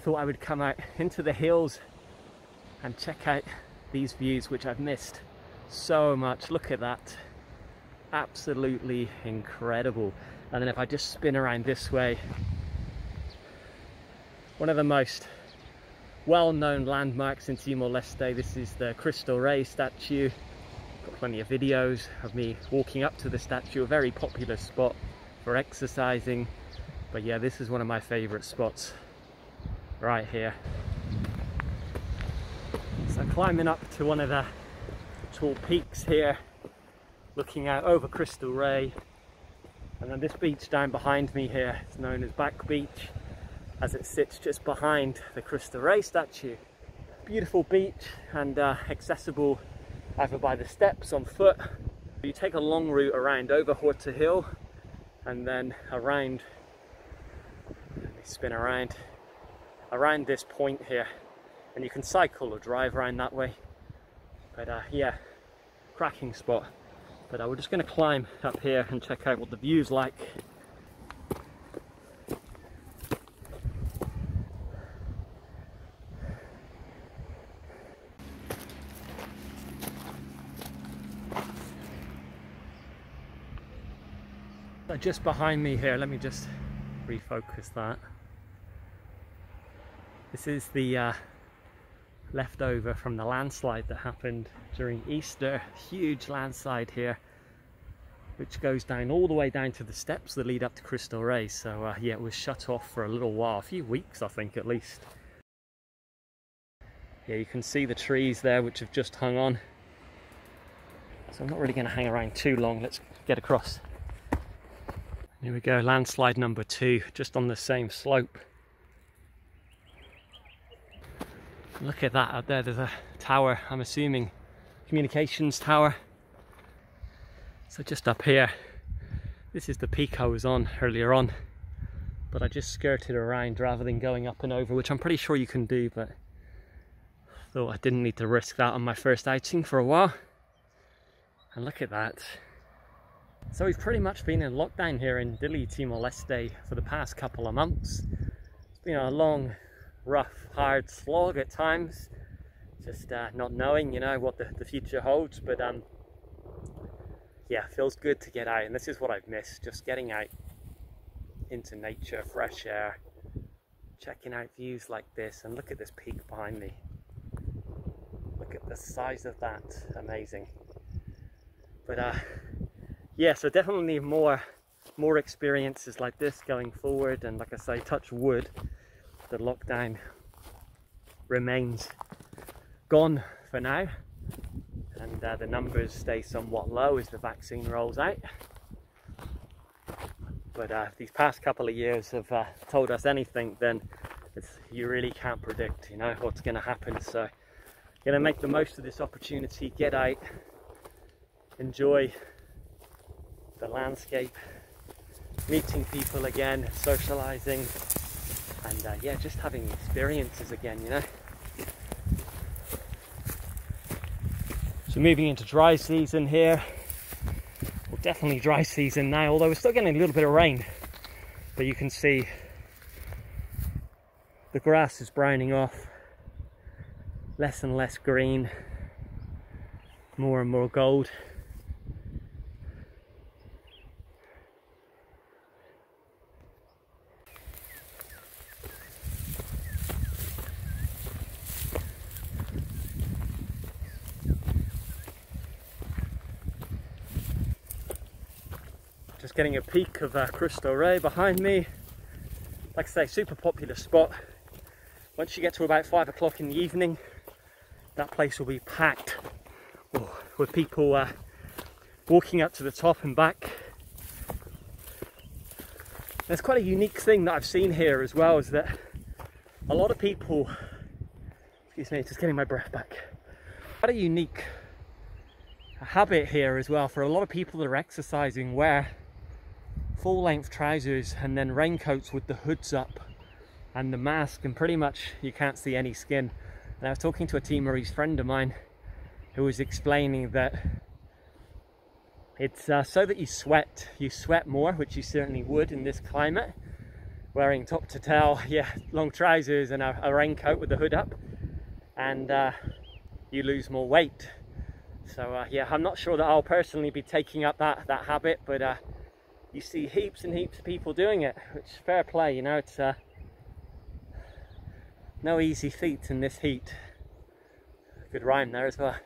thought I would come out into the hills and check out these views which I've missed so much. Look at that. Absolutely incredible. And then if I just spin around this way, one of the most well-known landmarks in Timor-Leste. This is the Cristo Rei statue. Got plenty of videos of me walking up to the statue, a very popular spot for exercising. But yeah, this is one of my favorite spots right here. So climbing up to one of the tall peaks here, looking out over Cristo Rei. And then this beach down behind me here is known as Back Beach as it sits just behind the Cristo Rei statue. Beautiful beach and uh, accessible either by the steps on foot. You take a long route around over Horta Hill and then around, let me spin around, around this point here and you can cycle or drive around that way. But uh, yeah, cracking spot. But uh, we're just going to climb up here and check out what the view's like. Just behind me here, let me just refocus that. This is the uh, leftover from the landslide that happened during Easter. Huge landslide here, which goes down all the way down to the steps that lead up to Cristo Rei. So uh, yeah, it was shut off for a little while, a few weeks I think at least. Yeah, you can see the trees there which have just hung on. So I'm not really going to hang around too long. Let's get across. Here we go, landslide number two, just on the same slope. Look at that up there, there's a tower, I'm assuming communications tower. So just up here, this is the peak I was on earlier on, but I just skirted around rather than going up and over, which I'm pretty sure you can do, but thought I didn't need to risk that on my first outing for a while. And look at that. So we've pretty much been in lockdown here in Dili, Timor-Leste for the past couple of months. It's been a long, rough, hard slog at times. Just uh, not knowing, you know, what the, the future holds. But um, yeah, feels good to get out. And this is what I've missed, just getting out into nature, fresh air, checking out views like this. And look at this peak behind me. Look at the size of that, amazing. But uh, yeah, so definitely more more experiences like this going forward and like I say, touch wood, the lockdown remains gone for now and uh, the numbers stay somewhat low as the vaccine rolls out. But uh, these past couple of years have uh, told us anything, then you really can't predict, you know, what's going to happen. So, going to make the most of this opportunity, get out, enjoy the landscape, meeting people again, socializing, and uh, yeah, just having experiences again, you know. So moving into dry season here, well definitely dry season now, although we're still getting a little bit of rain, but you can see the grass is browning off, less and less green, more and more gold. Getting a peek of uh, Cristo Rei behind me. Like I say, super popular spot. Once you get to about five o'clock in the evening, that place will be packed oh, with people uh, walking up to the top and back. There's quite a unique thing that I've seen here as well, is that a lot of people, excuse me, just getting my breath back. Quite a unique habit here as well for a lot of people that are exercising where full length trousers and then raincoats with the hoods up and the mask and pretty much you can't see any skin. And I was talking to a Team Timorese friend of mine who was explaining that it's uh, so that you sweat, you sweat more, which you certainly would in this climate. wearing top to tail, yeah, long trousers and a, a raincoat with the hood up, and uh, you lose more weight. So uh, yeah, I'm not sure that I'll personally be taking up that that habit, but uh, you see heaps and heaps of people doing it, which is fair play, you know, it's uh, no easy feat in this heat. Good rhyme there as well.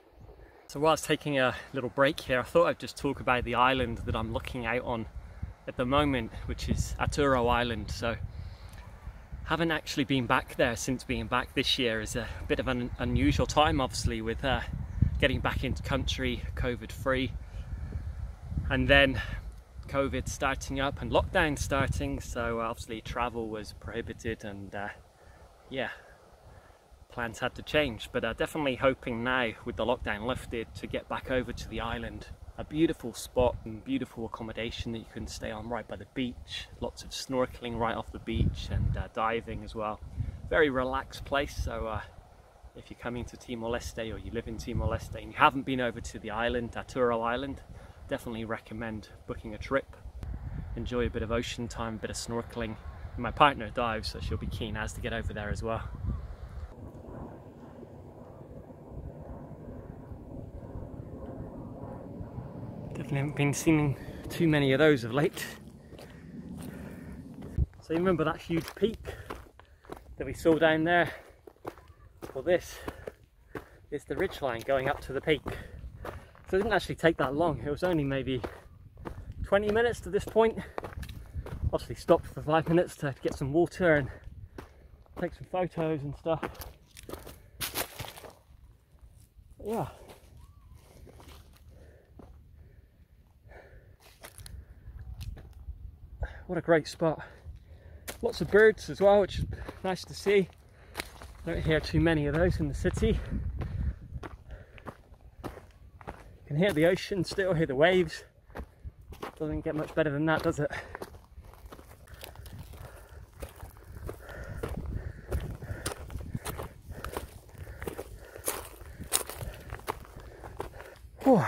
So whilst taking a little break here, I thought I'd just talk about the island that I'm looking out on at the moment, which is Atauro Island. So haven't actually been back there since being back this year is a bit of an unusual time obviously with uh, getting back into country COVID free and then COVID starting up and lockdown starting so obviously travel was prohibited and uh, yeah plans had to change. But I'm uh, definitely hoping now with the lockdown lifted to get back over to the island. A beautiful spot and beautiful accommodation that you can stay on right by the beach. Lots of snorkeling right off the beach and uh, diving as well. Very relaxed place so uh, if you're coming to Timor-Leste or you live in Timor-Leste and you haven't been over to the island Atauro Island definitely recommend booking a trip enjoy a bit of ocean time a bit of snorkeling my partner dives so she'll be keen as to get over there as well Definitely haven't been seeing too many of those of late. So you remember that huge peak that we saw down there? Well this is the ridge line going up to the peak. So it didn't actually take that long. It was only maybe 20 minutes to this point. Obviously stopped for five minutes to get some water and take some photos and stuff. yeah, what a great spot. Lots of birds as well, which is nice to see. Don't hear too many of those in the city. You can hear the ocean still, hear the waves. Doesn't get much better than that, does it? Whew.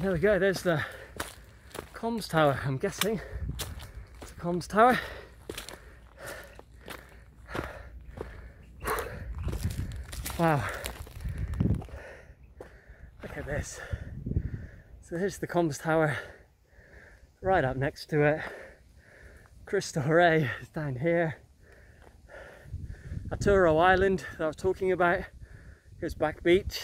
There we go, there's the comms tower, I'm guessing. It's a comms tower. Wow. Look at this. So there's the comms tower right up next to it. Cristo Rei is down here. Atauro Island that I was talking about. Here's Back Beach.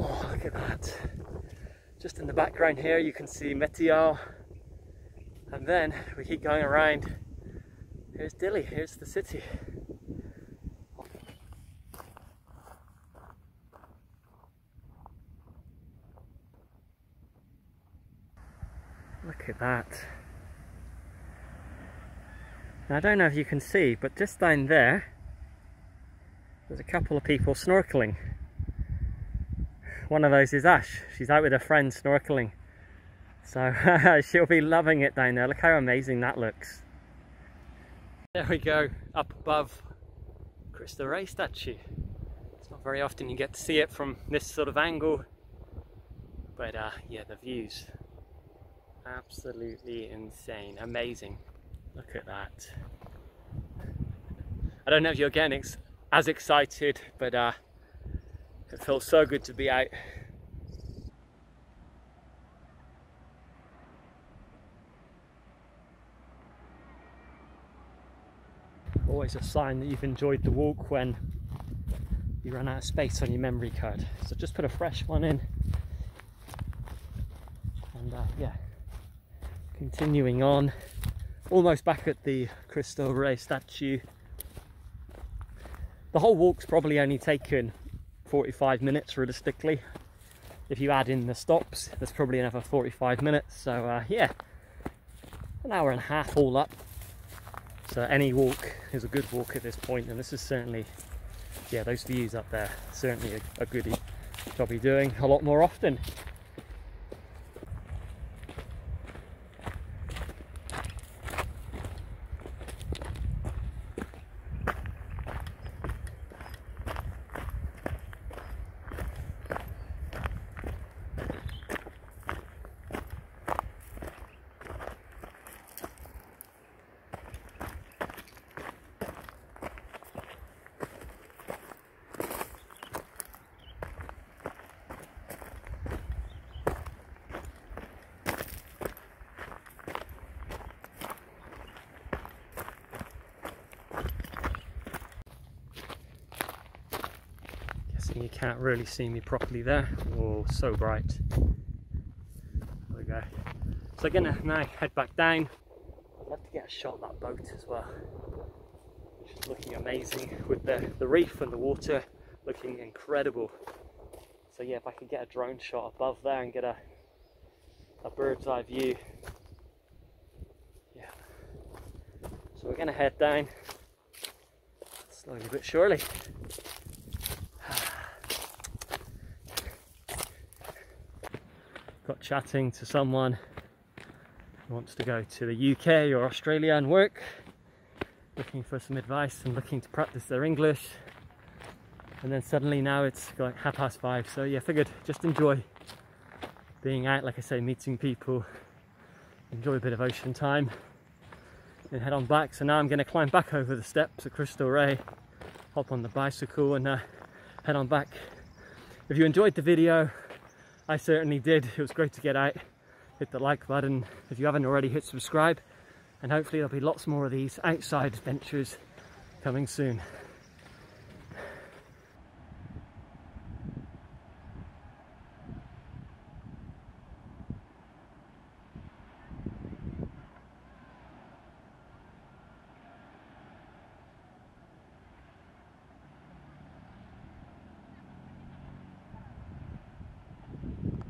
Oh, look at that. Just in the background here you can see Metial. And then we keep going around. Here's Dili, here's the city. Look at that. Now, I don't know if you can see, but just down there, there's a couple of people snorkeling. One of those is Ash. She's out with her friend snorkeling. So she'll be loving it down there. Look how amazing that looks. There we go, up above Cristo Rei statue. It's not very often you get to see it from this sort of angle. But uh, yeah, the views. Absolutely insane, amazing. Look at that. I don't know if you're getting as excited, but uh, it feels so good to be out. Always a sign that you've enjoyed the walk when you run out of space on your memory card. So just put a fresh one in. And uh, yeah, continuing on. Almost back at the Cristo Rei statue. The whole walk's probably only taken 45 minutes realistically. If you add in the stops, there's probably another 45 minutes. So uh, yeah, an hour and a half all up. So any walk is a good walk at this point, and this is certainly, yeah, those views up there, certainly a, a goodie. I'll be doing a lot more often. Thinking you can't really see me properly there. Oh, so bright. There we go. So I'm gonna now head back down. I'd love to get a shot of that boat as well. Just looking amazing with the, the reef and the water looking incredible. So yeah, if I could get a drone shot above there and get a, a bird's eye view. Yeah. So we're gonna head down slowly but surely. Got chatting to someone who wants to go to the UK or Australia and work, looking for some advice and looking to practice their English. And then suddenly now it's like half past five, so yeah, figured just enjoy being out, like I say, meeting people, enjoy a bit of ocean time, and head on back. So now I'm going to climb back over the steps of Cristo Rei, hop on the bicycle, and uh, head on back. If you enjoyed the video, I certainly did. It was great to get out. Hit the like button. If you haven't already, hit subscribe. And hopefully there'll be lots more of these outside adventures coming soon.